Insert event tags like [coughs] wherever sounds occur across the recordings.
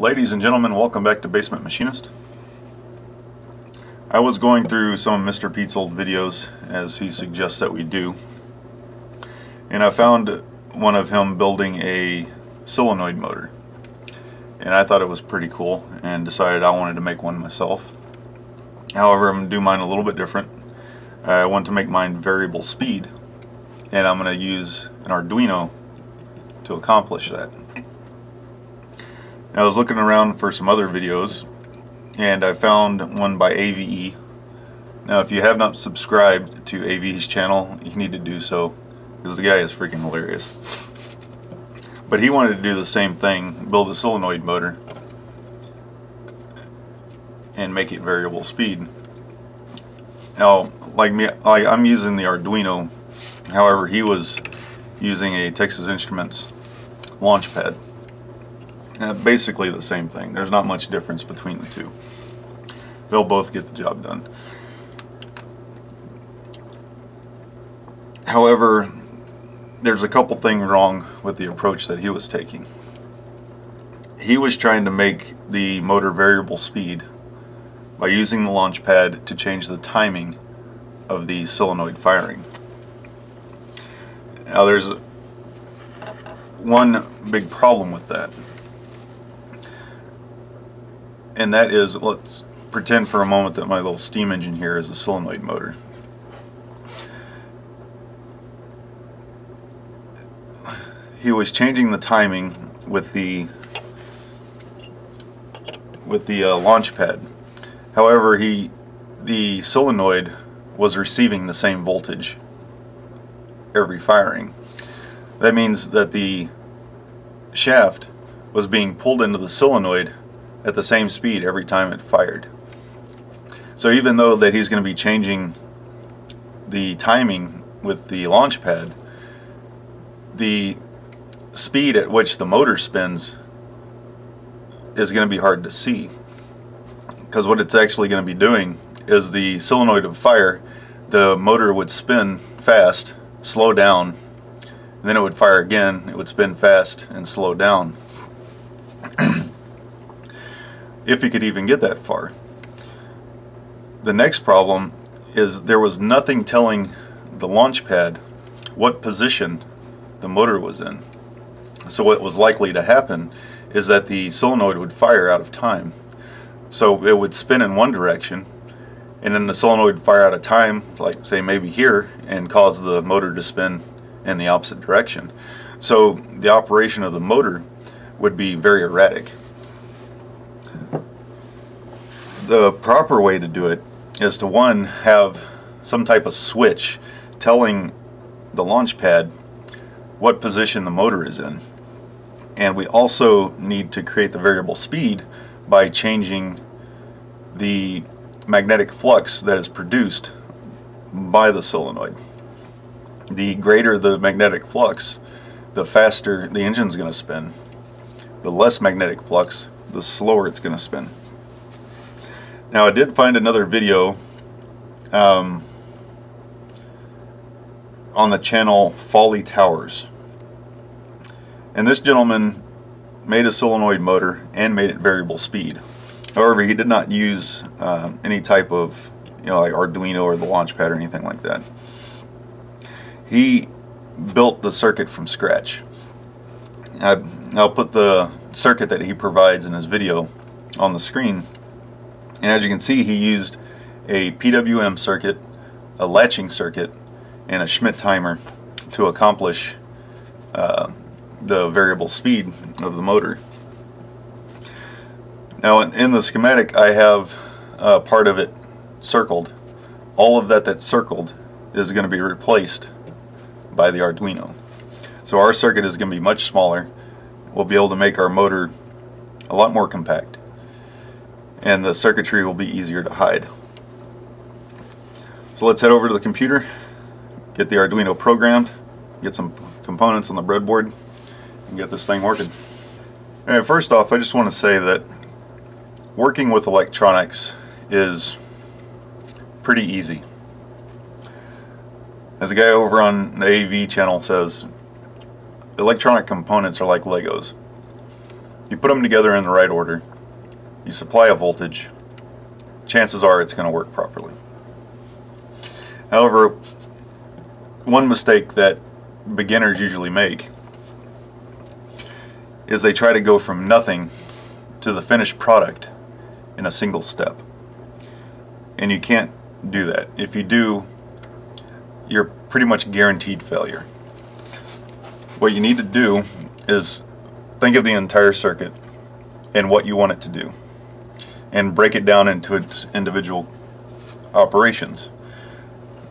Ladies and gentlemen, welcome back to Basement Machinist. I was going through some of Mr. Pete's old videos, as he suggests that we do, and I found one of him building a solenoid motor. And I thought it was pretty cool, and decided I wanted to make one myself. However, I'm going to do mine a little bit different. I want to make mine variable speed, and I'm going to use an Arduino to accomplish that. I was looking around for some other videos and I found one by AVE. Now if you have not subscribed to AVE's channel, you need to do so because the guy is freaking hilarious. But he wanted to do the same thing, build a solenoid motor and make it variable speed. Now, like me, like I'm using the Arduino, however he was using a Texas Instruments launch pad. Uh, basically the same thing. There's not much difference between the two. They'll both get the job done. However, there's a couple things wrong with the approach that he was taking. He was trying to make the motor variable speed by using the launch pad to change the timing of the solenoid firing. Now there's one big problem with that and that is, let's pretend for a moment that my little steam engine here is a solenoid motor. He was changing the timing with the with the uh, launch pad. However, he the solenoid was receiving the same voltage every firing. That means that the shaft was being pulled into the solenoid at the same speed every time it fired. So even though that he's going to be changing the timing with the launch pad, the speed at which the motor spins is going to be hard to see. Because what it's actually going to be doing is the solenoid of fire, the motor would spin fast, slow down, and then it would fire again, it would spin fast and slow down if he could even get that far. The next problem is there was nothing telling the launch pad what position the motor was in. So what was likely to happen is that the solenoid would fire out of time. So it would spin in one direction and then the solenoid would fire out of time, like say maybe here, and cause the motor to spin in the opposite direction. So the operation of the motor would be very erratic the proper way to do it is to one have some type of switch telling the launch pad what position the motor is in and we also need to create the variable speed by changing the magnetic flux that is produced by the solenoid. The greater the magnetic flux, the faster the engine is going to spin. The less magnetic flux, the slower it's going to spin. Now I did find another video um, on the channel Folly Towers. And this gentleman made a solenoid motor and made it variable speed. However, he did not use uh, any type of, you know, like Arduino or the launch pad or anything like that. He built the circuit from scratch. I, I'll put the circuit that he provides in his video on the screen and as you can see, he used a PWM circuit, a latching circuit, and a Schmitt timer to accomplish uh, the variable speed of the motor. Now in the schematic I have uh, part of it circled. All of that that's circled is going to be replaced by the Arduino. So our circuit is going to be much smaller. We'll be able to make our motor a lot more compact and the circuitry will be easier to hide. So let's head over to the computer, get the Arduino programmed, get some components on the breadboard, and get this thing working. Right, first off, I just want to say that working with electronics is pretty easy. As a guy over on the AV channel says, electronic components are like Legos. you put them together in the right order, you supply a voltage, chances are it's going to work properly. However, one mistake that beginners usually make is they try to go from nothing to the finished product in a single step. And you can't do that. If you do, you're pretty much guaranteed failure. What you need to do is think of the entire circuit and what you want it to do and break it down into its individual operations.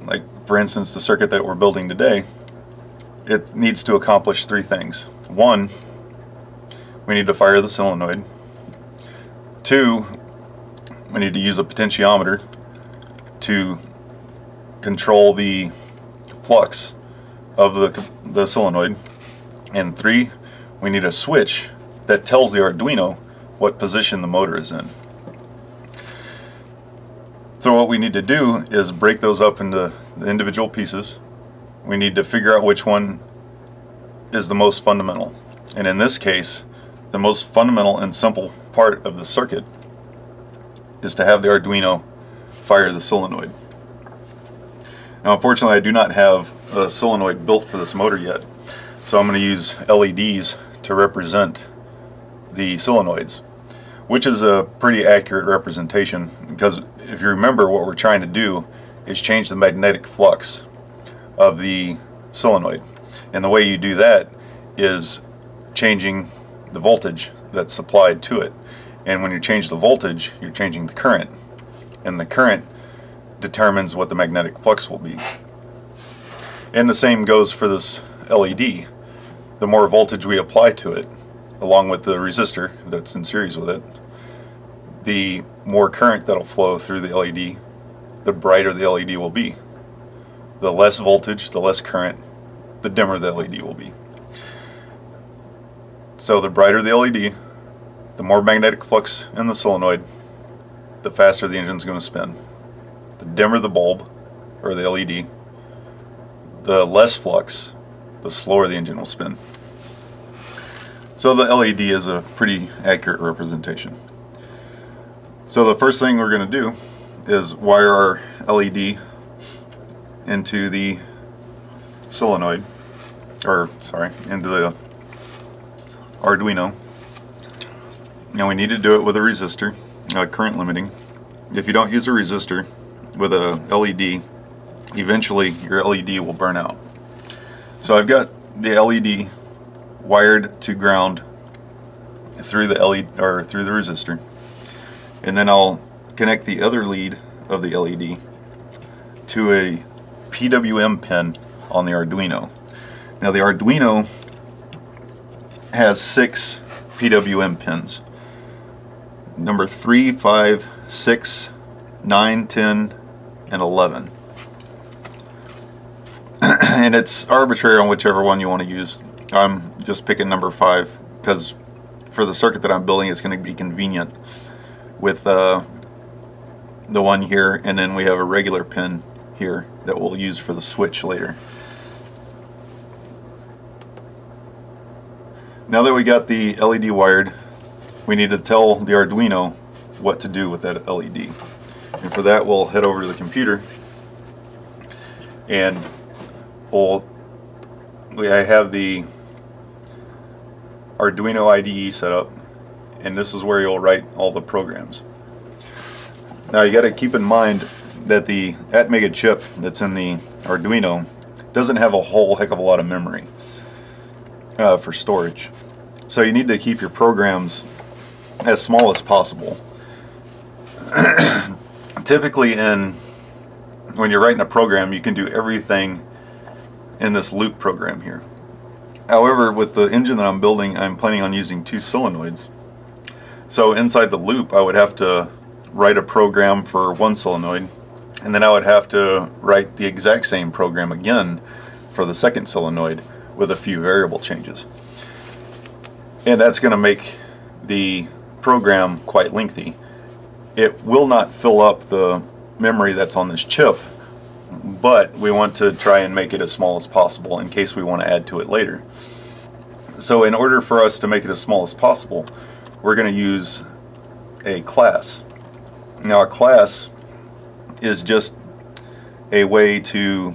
Like for instance the circuit that we're building today, it needs to accomplish three things. One, we need to fire the solenoid. Two, we need to use a potentiometer to control the flux of the, the solenoid. And three, we need a switch that tells the Arduino what position the motor is in. So what we need to do is break those up into the individual pieces. We need to figure out which one is the most fundamental. And in this case, the most fundamental and simple part of the circuit is to have the Arduino fire the solenoid. Now unfortunately I do not have a solenoid built for this motor yet, so I'm going to use LEDs to represent the solenoids, which is a pretty accurate representation because if you remember what we're trying to do is change the magnetic flux of the solenoid. And the way you do that is changing the voltage that's supplied to it. And when you change the voltage, you're changing the current. And the current determines what the magnetic flux will be. And the same goes for this LED. The more voltage we apply to it, along with the resistor that's in series with it, the more current that'll flow through the LED, the brighter the LED will be. The less voltage, the less current, the dimmer the LED will be. So the brighter the LED, the more magnetic flux in the solenoid, the faster the engine's going to spin. The dimmer the bulb, or the LED, the less flux, the slower the engine will spin. So the LED is a pretty accurate representation. So the first thing we're going to do is wire our LED into the solenoid, or sorry, into the Arduino. Now we need to do it with a resistor, uh, current limiting. If you don't use a resistor with a LED, eventually your LED will burn out. So I've got the LED wired to ground through the LED or through the resistor, and then I'll connect the other lead of the LED to a PWM pin on the Arduino. Now the Arduino has six PWM pins. Number 3, 5, 6, 9, 10, and 11. [clears throat] and it's arbitrary on whichever one you want to use. I'm just picking number 5 because for the circuit that I'm building it's going to be convenient with uh, the one here and then we have a regular pin here that we'll use for the switch later. Now that we got the LED wired, we need to tell the Arduino what to do with that LED. And for that we'll head over to the computer and we'll we, I have the Arduino IDE set up and this is where you'll write all the programs. Now you got to keep in mind that the Atmega chip that's in the Arduino doesn't have a whole heck of a lot of memory uh, for storage. So you need to keep your programs as small as possible. [coughs] Typically in when you're writing a program you can do everything in this loop program here. However with the engine that I'm building I'm planning on using two solenoids. So inside the loop I would have to write a program for one solenoid and then I would have to write the exact same program again for the second solenoid with a few variable changes. And that's going to make the program quite lengthy. It will not fill up the memory that's on this chip, but we want to try and make it as small as possible in case we want to add to it later. So in order for us to make it as small as possible, we're going to use a class. Now a class is just a way to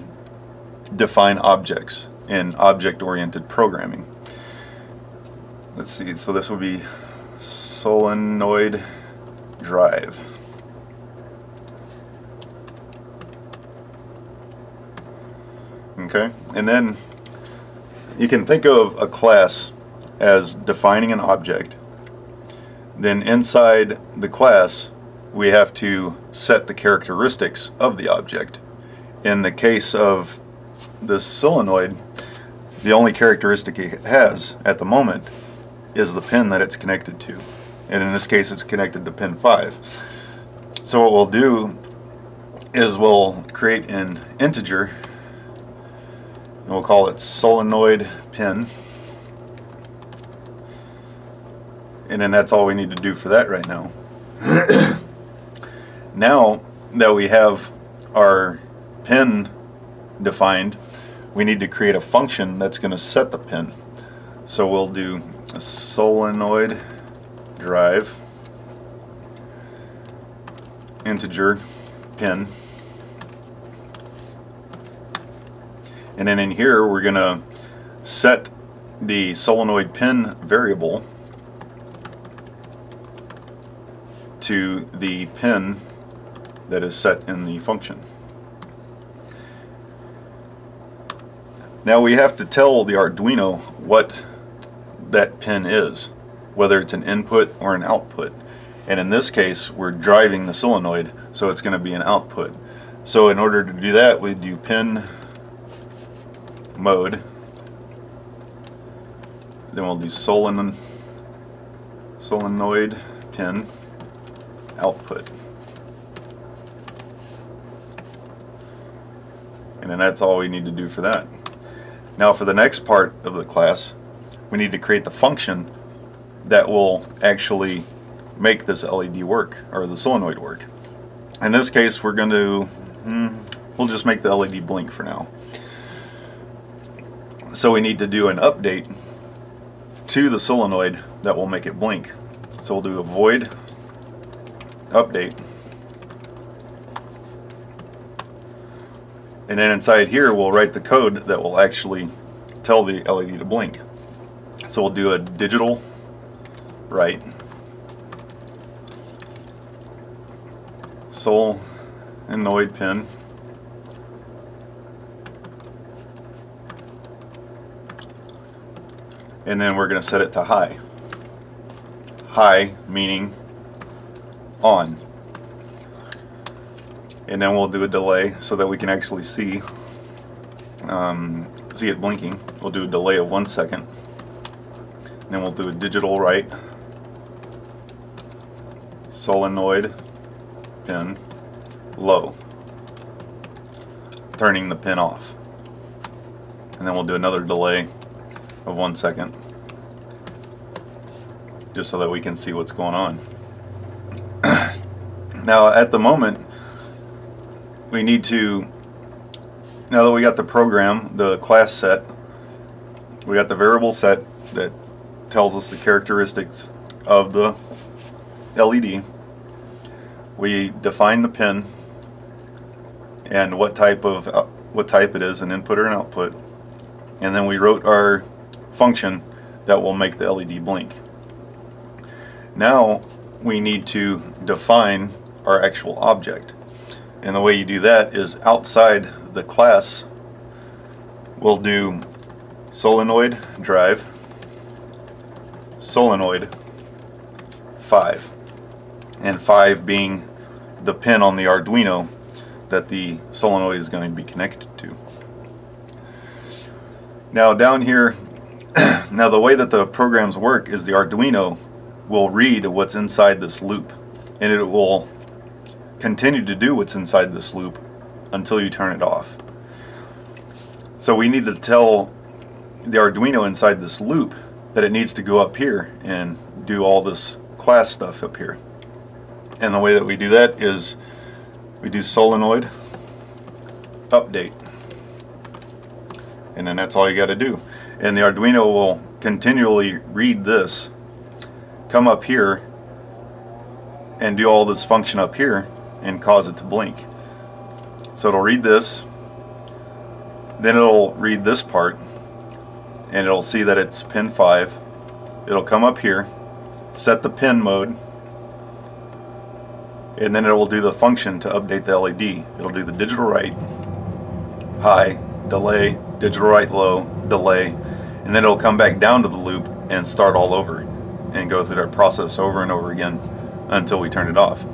define objects in object-oriented programming. Let's see, so this would be solenoid drive. Okay, and then you can think of a class as defining an object. Then inside the class, we have to set the characteristics of the object. In the case of this solenoid, the only characteristic it has at the moment is the pin that it's connected to. And in this case, it's connected to pin 5. So what we'll do is we'll create an integer and we'll call it solenoid pin. And then that's all we need to do for that right now. [coughs] now that we have our pin defined, we need to create a function that's going to set the pin. So we'll do a solenoid drive integer pin and then in here we're going to set the solenoid pin variable to the pin that is set in the function. Now we have to tell the Arduino what that pin is, whether it's an input or an output. And in this case, we're driving the solenoid, so it's going to be an output. So in order to do that, we do pin mode. Then we'll do solenoid, pin output. And then that's all we need to do for that. Now for the next part of the class, we need to create the function that will actually make this LED work, or the solenoid work. In this case, we're going to, hmm, we'll just make the LED blink for now. So we need to do an update to the solenoid that will make it blink. So we'll do a void update. And then inside here we'll write the code that will actually tell the LED to blink. So we'll do a digital write solenoid pin and then we're going to set it to high. High meaning on. And then we'll do a delay so that we can actually see um, see it blinking. We'll do a delay of one second. Then we'll do a digital write. Solenoid pin low. Turning the pin off. And then we'll do another delay of one second. Just so that we can see what's going on now at the moment we need to, now that we got the program, the class set, we got the variable set that tells us the characteristics of the LED. We define the pin and what type of what type it is, an input or an output, and then we wrote our function that will make the LED blink. Now we need to define our actual object. And the way you do that is outside the class, we'll do solenoid drive, solenoid 5. And 5 being the pin on the Arduino that the solenoid is going to be connected to. Now down here, [clears throat] now the way that the programs work is the Arduino will read what's inside this loop and it will continue to do what's inside this loop until you turn it off. So we need to tell the Arduino inside this loop that it needs to go up here and do all this class stuff up here. And the way that we do that is we do solenoid update. And then that's all you got to do. And the Arduino will continually read this come up here and do all this function up here and cause it to blink. So it'll read this, then it'll read this part, and it'll see that it's pin 5. It'll come up here, set the pin mode, and then it will do the function to update the LED. It'll do the digital write, high, delay, digital write low, delay, and then it'll come back down to the loop and start all over and go through that process over and over again until we turn it off.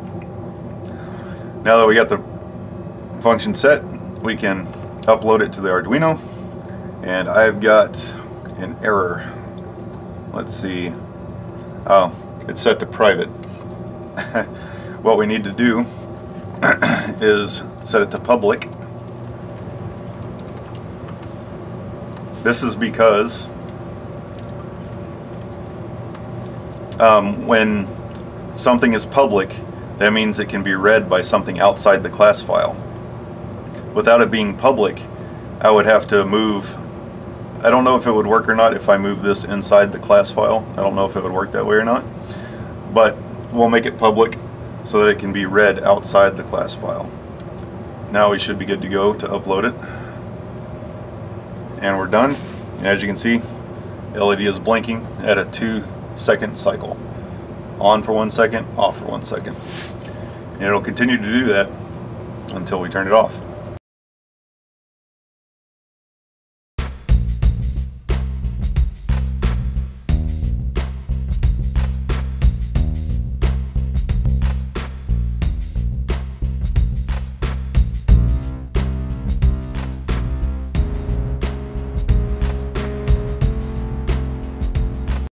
Now that we got the function set, we can upload it to the Arduino and I've got an error. Let's see. Oh, it's set to private. [laughs] what we need to do [clears throat] is set it to public. This is because um, when something is public, that means it can be read by something outside the class file. Without it being public, I would have to move I don't know if it would work or not if I move this inside the class file. I don't know if it would work that way or not. But we'll make it public so that it can be read outside the class file. Now we should be good to go to upload it. And we're done. And as you can see, LED is blinking at a two second cycle. On for one second, off for one second. And it'll continue to do that until we turn it off.